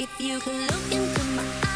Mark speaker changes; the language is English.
Speaker 1: If you could look into my eyes